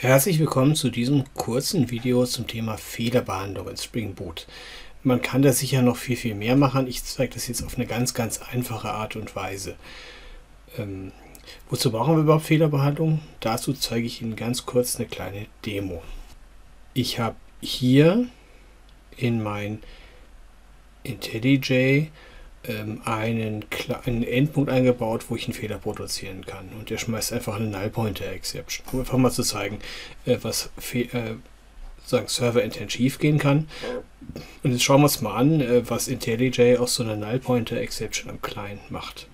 Herzlich willkommen zu diesem kurzen Video zum Thema Fehlerbehandlung in Spring Boot. Man kann da sicher noch viel, viel mehr machen. Ich zeige das jetzt auf eine ganz, ganz einfache Art und Weise. Ähm, wozu brauchen wir überhaupt Fehlerbehandlung? Dazu zeige ich Ihnen ganz kurz eine kleine Demo. Ich habe hier in mein IntelliJ einen kleinen Endpunkt eingebaut, wo ich einen Fehler produzieren kann. Und der schmeißt einfach eine Null Pointer Exception, um einfach mal zu zeigen, äh, was äh, sagen Server intern schief gehen kann. Und jetzt schauen wir uns mal an, äh, was IntelliJ aus so einer Null Pointer Exception am Client macht.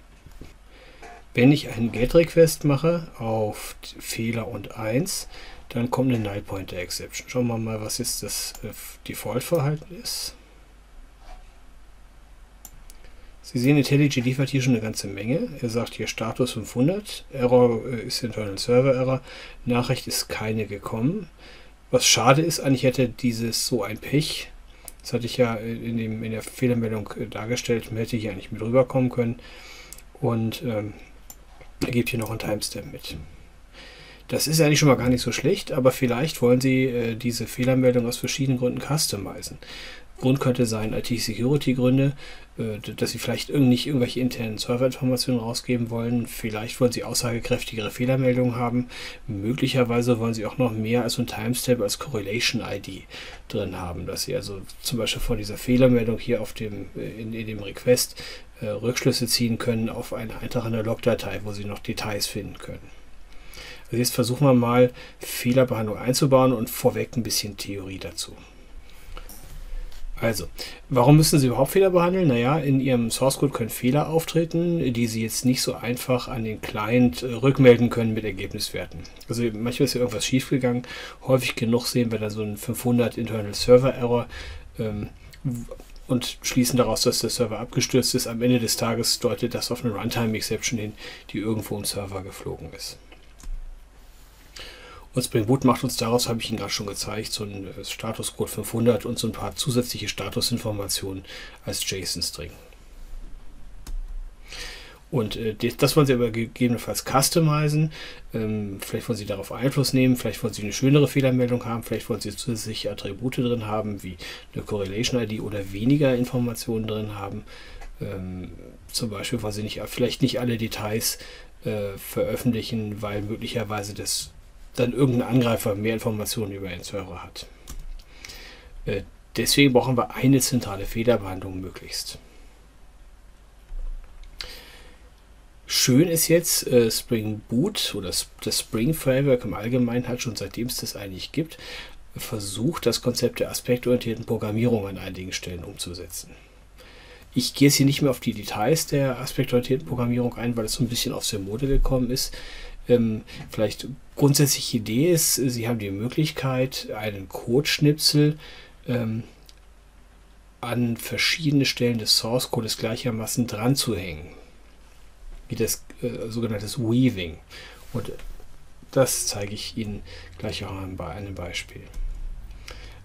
Wenn ich einen GET Request mache auf Fehler und 1, dann kommt eine Null Pointer Exception. Schauen wir mal, was jetzt das äh, Default-Verhalten ist. Sie sehen, IntelliJ liefert hier schon eine ganze Menge. Er sagt hier Status 500, Error äh, ist Internal Server Error, Nachricht ist keine gekommen. Was schade ist, eigentlich hätte dieses so ein Pech, das hatte ich ja in, dem, in der Fehlermeldung äh, dargestellt, hätte hier eigentlich mit rüberkommen können. Und ähm, er gibt hier noch einen Timestamp mit. Das ist eigentlich schon mal gar nicht so schlecht, aber vielleicht wollen Sie äh, diese Fehlermeldung aus verschiedenen Gründen customizen. Grund könnte sein IT-Security-Gründe, äh, dass Sie vielleicht nicht irgendwelche internen Serverinformationen rausgeben wollen. Vielleicht wollen Sie aussagekräftigere Fehlermeldungen haben. Möglicherweise wollen Sie auch noch mehr als ein Timestamp als Correlation-ID drin haben, dass Sie also zum Beispiel von dieser Fehlermeldung hier auf dem, äh, in, in dem Request äh, Rückschlüsse ziehen können auf einen Eintrag in der Logdatei, wo Sie noch Details finden können. Also jetzt versuchen wir mal Fehlerbehandlung einzubauen und vorweg ein bisschen Theorie dazu. Also, warum müssen Sie überhaupt Fehler behandeln? Naja, in Ihrem Source Code können Fehler auftreten, die Sie jetzt nicht so einfach an den Client äh, rückmelden können mit Ergebniswerten. Also manchmal ist ja irgendwas schiefgegangen. Häufig genug sehen wir dann so einen 500 Internal Server Error ähm, und schließen daraus, dass der Server abgestürzt ist. Am Ende des Tages deutet das auf eine Runtime Exception hin, die irgendwo im Server geflogen ist. Und Spring Boot macht uns daraus, habe ich Ihnen gerade schon gezeigt, so ein äh, Statuscode 500 und so ein paar zusätzliche Statusinformationen als JSON-String. Und äh, das wollen Sie aber gegebenenfalls customizen. Ähm, vielleicht wollen Sie darauf Einfluss nehmen, vielleicht wollen Sie eine schönere Fehlermeldung haben, vielleicht wollen Sie zusätzliche Attribute drin haben, wie eine Correlation-ID oder weniger Informationen drin haben. Ähm, zum Beispiel wollen Sie nicht, vielleicht nicht alle Details äh, veröffentlichen, weil möglicherweise das dann irgendein Angreifer mehr Informationen über den Server hat. Äh, deswegen brauchen wir eine zentrale Fehlerbehandlung möglichst. Schön ist jetzt, äh, Spring Boot oder das Spring Framework im Allgemeinen hat schon seitdem es das eigentlich gibt, versucht, das Konzept der aspektorientierten Programmierung an einigen Stellen umzusetzen. Ich gehe jetzt hier nicht mehr auf die Details der aspektorientierten Programmierung ein, weil es so ein bisschen aus der Mode gekommen ist. Ähm, vielleicht grundsätzliche Idee ist, Sie haben die Möglichkeit, einen Codeschnipsel ähm, an verschiedene Stellen des Source Codes gleichermaßen dran zu hängen. Wie das äh, sogenannte Weaving. Und das zeige ich Ihnen gleich auch bei einem Beispiel.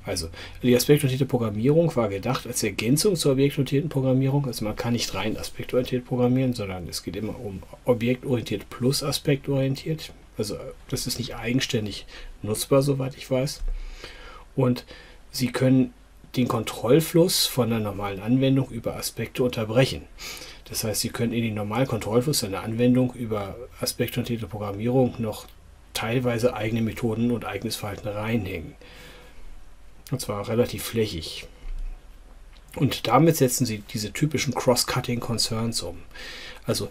Also, die aspektorientierte Programmierung war gedacht als Ergänzung zur objektorientierten Programmierung. Also man kann nicht rein aspektorientiert programmieren, sondern es geht immer um objektorientiert plus aspektorientiert. Also das ist nicht eigenständig nutzbar, soweit ich weiß. Und Sie können den Kontrollfluss von der normalen Anwendung über Aspekte unterbrechen. Das heißt, Sie können in den normalen Kontrollfluss einer Anwendung über aspektorientierte Programmierung noch teilweise eigene Methoden und eigenes Verhalten reinhängen. Und zwar relativ flächig. Und damit setzen sie diese typischen Cross-Cutting Concerns um. Also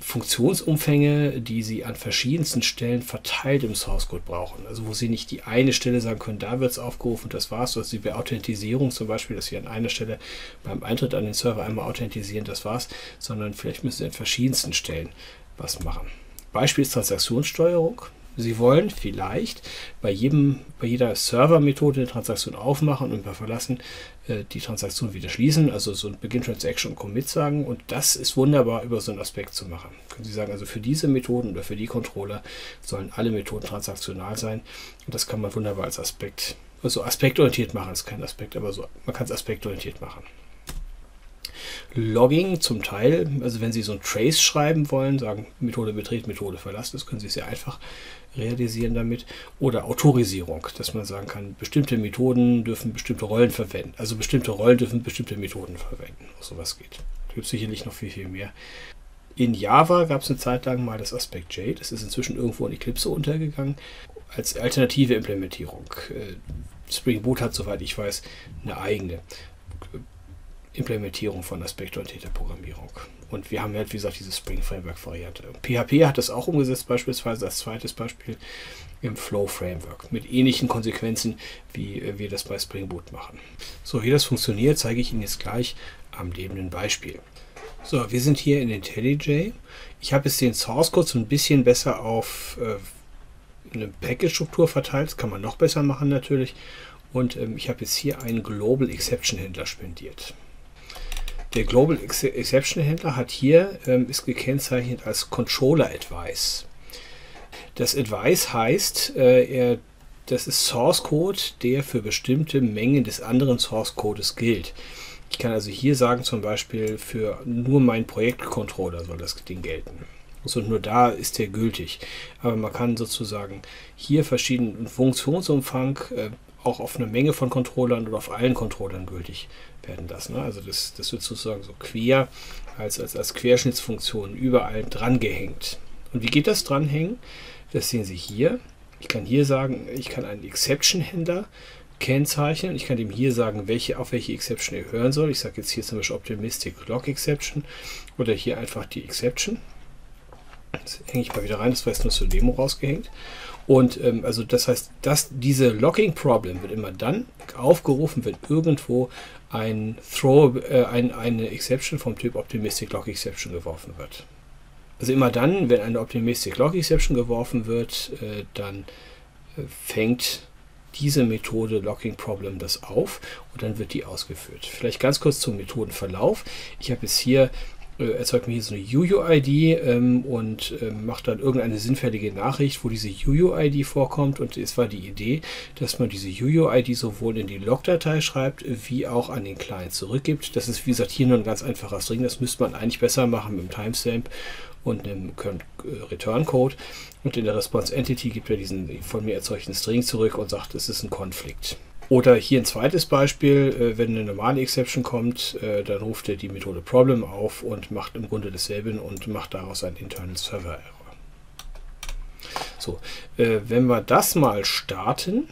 Funktionsumfänge, die sie an verschiedensten Stellen verteilt im Source Code brauchen. Also wo sie nicht die eine Stelle sagen können, da wird es aufgerufen, das war's. Also sie bei Authentisierung zum Beispiel, dass sie an einer Stelle beim Eintritt an den Server einmal authentisieren, das war's, sondern vielleicht müssen sie an verschiedensten Stellen was machen. Beispiel ist Transaktionssteuerung. Sie wollen vielleicht bei, jedem, bei jeder Server-Methode eine Transaktion aufmachen und bei Verlassen äh, die Transaktion wieder schließen, also so ein Begin Transaction und Commit sagen. Und das ist wunderbar über so einen Aspekt zu machen. Können Sie sagen, also für diese Methoden oder für die Controller sollen alle Methoden transaktional sein. Und das kann man wunderbar als Aspekt, also aspektorientiert machen. Ist kein Aspekt, aber so, man kann es aspektorientiert machen. Logging zum Teil, also wenn Sie so ein Trace schreiben wollen, sagen Methode betreten, Methode verlassen, das können Sie sehr einfach realisieren damit. Oder Autorisierung, dass man sagen kann, bestimmte Methoden dürfen bestimmte Rollen verwenden. Also bestimmte Rollen dürfen bestimmte Methoden verwenden. Sowas geht. Es gibt sicherlich noch viel, viel mehr. In Java gab es eine Zeit lang mal das Aspect J, das ist inzwischen irgendwo in Eclipse untergegangen, als alternative Implementierung. Äh, Spring Boot hat, soweit ich weiß, eine eigene Implementierung von aspektorientierter Programmierung. Und wir haben halt, wie gesagt, diese Spring Framework Variante. PHP hat das auch umgesetzt, beispielsweise als zweites Beispiel im Flow Framework mit ähnlichen Konsequenzen, wie äh, wir das bei Spring Boot machen. So, wie das funktioniert, zeige ich Ihnen jetzt gleich am lebenden Beispiel. So, wir sind hier in IntelliJ. Ich habe jetzt den Source Code so ein bisschen besser auf äh, eine Package-Struktur verteilt. Das kann man noch besser machen natürlich. Und ähm, ich habe jetzt hier einen Global Exception Händler spendiert. Der Global Exception Händler hat hier, ähm, ist gekennzeichnet als Controller Advice. Das Advice heißt, äh, er, das ist Source Code, der für bestimmte Mengen des anderen Source Codes gilt. Ich kann also hier sagen, zum Beispiel für nur meinen Projektcontroller soll das Ding gelten. Also nur da ist der gültig. Aber man kann sozusagen hier verschiedenen Funktionsumfang äh, auch auf eine Menge von Controllern oder auf allen Controllern gültig werden lassen. Ne? Also das, das wird sozusagen so quer als, als, als Querschnittsfunktion überall dran gehängt. Und wie geht das dranhängen? Das sehen Sie hier. Ich kann hier sagen, ich kann einen Exception-Händler kennzeichnen. Ich kann ihm hier sagen, welche, auf welche Exception er hören soll. Ich sage jetzt hier zum Beispiel Optimistic Log Exception oder hier einfach die Exception. Das hänge ich mal wieder rein, das war jetzt nur zur Demo rausgehängt. Und ähm, also das heißt, dass diese Locking Problem wird immer dann aufgerufen, wenn irgendwo ein Throw, äh, ein, eine Exception vom Typ Optimistic Lock Exception geworfen wird. Also immer dann, wenn eine Optimistic Lock Exception geworfen wird, äh, dann äh, fängt diese Methode Locking Problem das auf und dann wird die ausgeführt. Vielleicht ganz kurz zum Methodenverlauf. Ich habe jetzt hier äh, erzeugt mir hier so eine UUID ähm, und ähm, macht dann irgendeine sinnfällige Nachricht, wo diese UUID vorkommt. Und es war die Idee, dass man diese UUID sowohl in die Logdatei schreibt, wie auch an den Client zurückgibt. Das ist, wie gesagt, hier nur ein ganz einfacher String. Das müsste man eigentlich besser machen mit dem Timestamp und einem äh, Return-Code. Und in der Response Entity gibt er diesen von mir erzeugten String zurück und sagt, es ist ein Konflikt. Oder hier ein zweites Beispiel, äh, wenn eine normale Exception kommt, äh, dann ruft er die Methode Problem auf und macht im Grunde dasselbe und macht daraus einen Internal Server Error. So, äh, wenn wir das mal starten,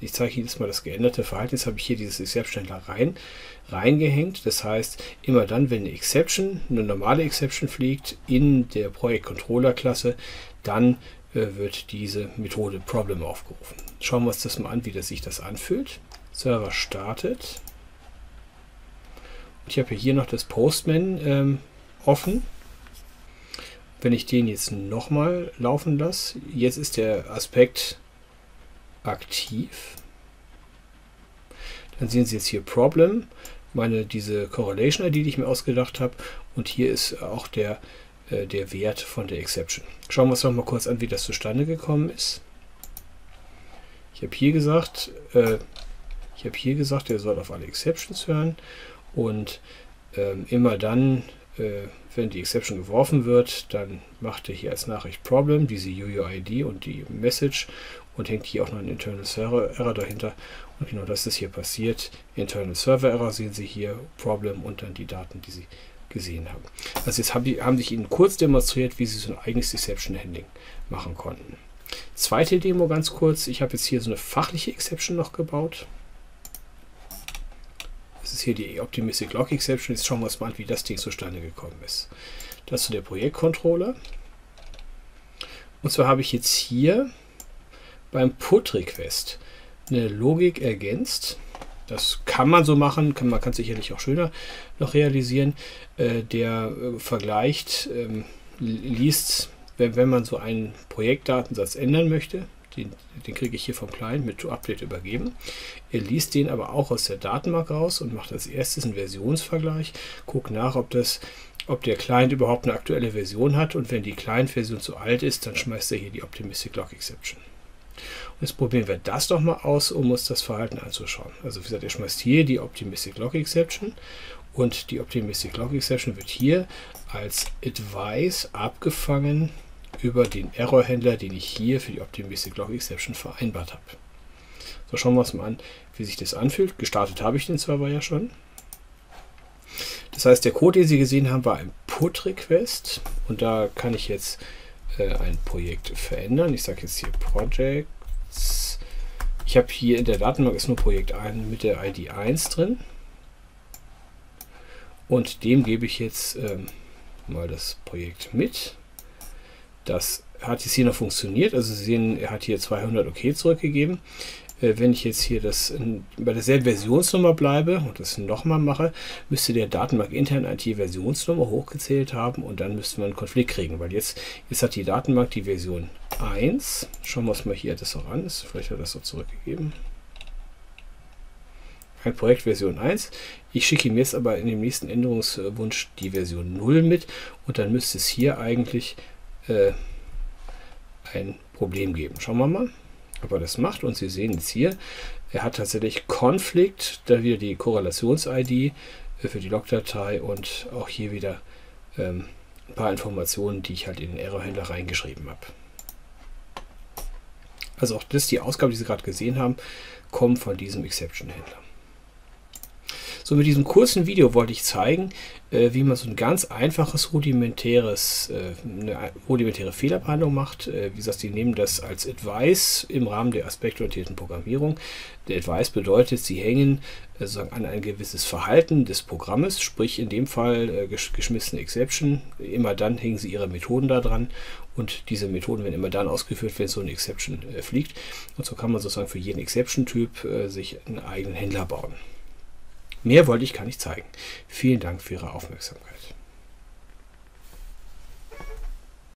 ich zeige Ihnen jetzt mal das geänderte Verhalten, jetzt habe ich hier dieses Exception-Händler rein, reingehängt. Das heißt, immer dann, wenn eine Exception, eine normale Exception fliegt in der Projekt-Controller-Klasse, dann äh, wird diese Methode Problem aufgerufen. Schauen wir uns das mal an, wie das sich das anfühlt. Server startet. Ich habe hier noch das Postman ähm, offen. Wenn ich den jetzt nochmal laufen lasse, jetzt ist der Aspekt aktiv. Dann sehen Sie jetzt hier Problem, meine diese Correlation ID, die ich mir ausgedacht habe. Und hier ist auch der äh, der Wert von der Exception. Schauen wir uns noch mal kurz an, wie das zustande gekommen ist. Ich habe hier gesagt, äh, ich habe hier gesagt, er soll auf alle Exceptions hören und ähm, immer dann, äh, wenn die Exception geworfen wird, dann macht er hier als Nachricht Problem diese UUID und die Message und hängt hier auch noch ein Internal Server Error dahinter. Und genau das ist hier passiert. Internal Server Error sehen Sie hier, Problem und dann die Daten, die Sie gesehen haben. Also jetzt haben, die, haben sich Ihnen kurz demonstriert, wie Sie so ein eigenes Exception Handling machen konnten. Zweite Demo ganz kurz. Ich habe jetzt hier so eine fachliche Exception noch gebaut. Das ist hier die Optimistic Lock Exception. Jetzt schauen wir uns mal an, wie das Ding zustande gekommen ist. Das ist der Projektcontroller. Und zwar habe ich jetzt hier beim Put Request eine Logik ergänzt. Das kann man so machen, kann, man kann sicherlich auch schöner noch realisieren. Äh, der äh, vergleicht, ähm, liest, wenn, wenn man so einen Projektdatensatz ändern möchte, den, den kriege ich hier vom Client mit To-Update übergeben. Er liest den aber auch aus der Datenbank raus und macht als erstes einen Versionsvergleich, guckt nach, ob das ob der Client überhaupt eine aktuelle Version hat und wenn die Client-Version zu alt ist, dann schmeißt er hier die Optimistic Log Exception. Jetzt probieren wir das doch mal aus, um uns das Verhalten anzuschauen. Also wie gesagt, er schmeißt hier die Optimistic Log Exception Und die Optimistic Log Exception wird hier als Advice abgefangen über den Error-Händler, den ich hier für die Optimistic Log Exception vereinbart habe. So, schauen wir uns mal an, wie sich das anfühlt. Gestartet habe ich den Server ja schon. Das heißt, der Code, den Sie gesehen haben, war ein Put-Request. Und da kann ich jetzt äh, ein Projekt verändern. Ich sage jetzt hier Projects. Ich habe hier in der Datenbank ist nur Projekt 1 mit der ID 1 drin. Und dem gebe ich jetzt ähm, mal das Projekt mit. Das hat jetzt hier noch funktioniert. Also Sie sehen, er hat hier 200 OK zurückgegeben. Äh, wenn ich jetzt hier das in, bei derselben Versionsnummer bleibe und das nochmal mache, müsste der Datenbank intern die Versionsnummer hochgezählt haben und dann müsste man einen Konflikt kriegen, weil jetzt, jetzt hat die Datenbank die Version 1. Schauen wir uns mal hier das auch an. Vielleicht hat das auch zurückgegeben ein Projekt Version 1. Ich schicke ihm jetzt aber in dem nächsten Änderungswunsch die Version 0 mit und dann müsste es hier eigentlich äh, ein Problem geben. Schauen wir mal, ob er das macht. Und Sie sehen jetzt hier, er hat tatsächlich Konflikt, da wieder die Korrelations-ID äh, für die Logdatei und auch hier wieder ähm, ein paar Informationen, die ich halt in den Error-Händler reingeschrieben habe. Also auch das, die Ausgabe, die Sie gerade gesehen haben, kommt von diesem Exception-Händler. So, mit diesem kurzen Video wollte ich zeigen, äh, wie man so ein ganz einfaches rudimentäres, äh, eine rudimentäre Fehlerbehandlung macht. Äh, wie gesagt, die nehmen das als Advice im Rahmen der aspektorientierten Programmierung. Der Advice bedeutet, sie hängen äh, sozusagen an ein gewisses Verhalten des Programmes, sprich in dem Fall äh, gesch geschmissene Exception. Immer dann hängen sie ihre Methoden da dran und diese Methoden werden immer dann ausgeführt, wenn so eine Exception äh, fliegt. Und so kann man sozusagen für jeden Exception-Typ sich einen eigenen Händler bauen. Mehr wollte ich gar nicht zeigen. Vielen Dank für Ihre Aufmerksamkeit.